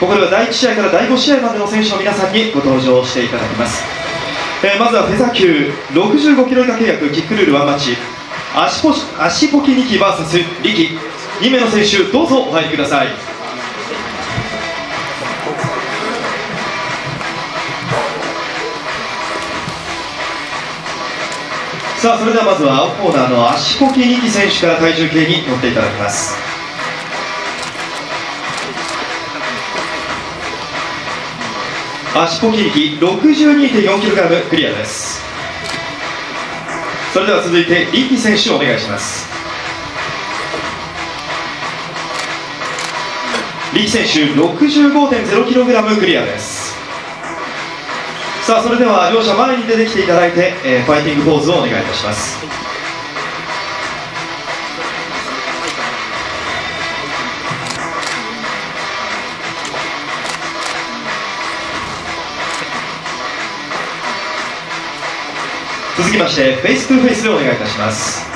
ここでは第1試合から第5試合までの選手の皆さんにご登場していただきます、えーまずはフェザー級65キロ以下契約キックルールワンマッチ。足ポ足ポキ2期 VS 力2名の選手どうぞお入りください。さあそれではまずは青コーナーの足ポキ2期選手から体重計に乗っていただきます。足ポキ力 62.4kg クリアです。それでは続いて力選手お願いします。力選手 65.0kg クリアです。さあそれでは両者前に出てきていただいて、えーファイティングポーズをお願いいたします。続きましてフェイストゥフェイスでお願いいたします。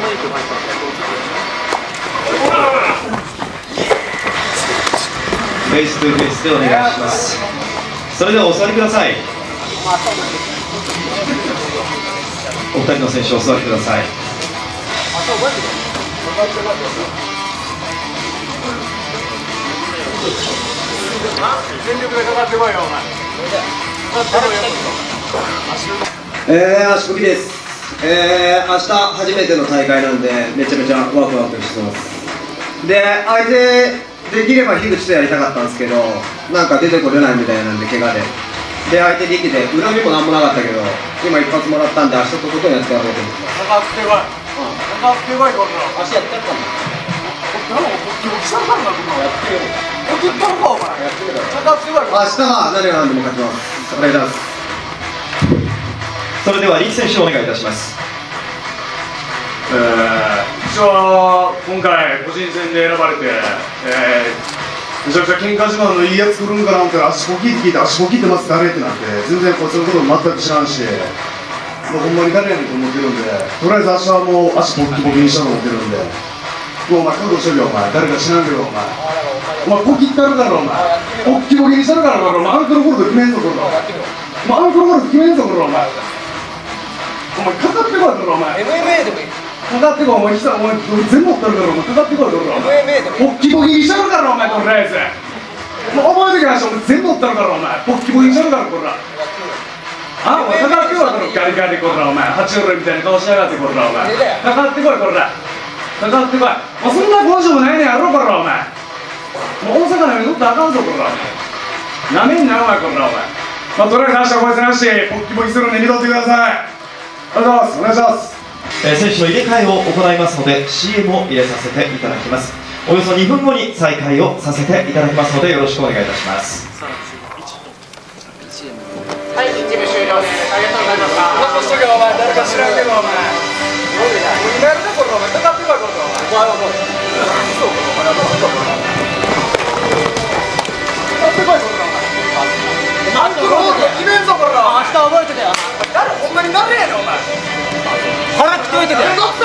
face to face でお願い。しますそれではお座りください。お二人の選手お座りください。全力でかかってこい。よ、お前。えー、足こきです。えー、明日初めての大会なんで、めちゃめちゃワクワクしてます。で、相手、できれば樋口とやりたかったんですけど、なんか出てこれないみたいなんで、怪我で。で、相手力で、恨みもなんもなかったけど、今一発もらったんで、明日とことんやってやろうと思ってます。かかってこい。かかってこい、こんなの。足やってやったんだ。なんか、こっちも来たからな、こんなの。やってよ。こっち行ったのか、お前。やってみろよ。かかってこい。明日は何が何でも勝ちます。お願いします。それでは力選手お願いいたしますえー、一応、今回、個人戦で選ばれて、えー、めちゃくちゃ喧嘩自慢のいいやつ来るんかなって足ポキって聞いて、足ポキってます誰ってなって、全然こいつのこと全く知らんし、もうほんまに誰やねんと思ってるんで、とりあえず明日はもう足ポキポキにしたと思ってるんで、もうお前、覚悟してるよ、お前、誰か知らんけど、お前。お前、ポキったるから、お前。ポッキポキにしたるから、お前、アンクルゴールド決めんぞ、これ。お前、アンクルゴールド決めんぞ、これ、お前。お前、かかってこい、これ、お前。MMA でもいいかかってこい、お前、来た、お前、全部持ってるから、お前、かかってこい、これ、お前。MMA でもいいポッキポキにしとるから、お前、とりあえず。もう覚えてきましょ、お前、全部持ってるから、お前。ポッキポキにしとるから、これ。あ、お前、かかってこい、これ、ガリガリ、これ、お前。八王子みたいな顔しやがって、これ、お前。かかってこい、これ。かかってこい。もうそんな根性もないねやろ、これ、お前。もう大阪のように乗ったらあかんぞ、これ。なめんなよ、お前、これ、お前。まあ、とりあえず明日こいつなし、ポッキポキするんで見とってください。ありがとうございます。お願いします。えー選手の入れ替えを行いますので CM を入れさせていただきます。およそ2分後に再開をさせていただきますのでよろしくお願いいたします。はい、一部終了です。ありがとうございました。こしとけお前誰か知らんけどお前今やるかこれお前かかってこいこれお前お前そう。お前かかってこいこれお前なんとロード決めんぞこれ明日覚えてたよ誰ほんまに誰やねんお前腹くといてて。えどっち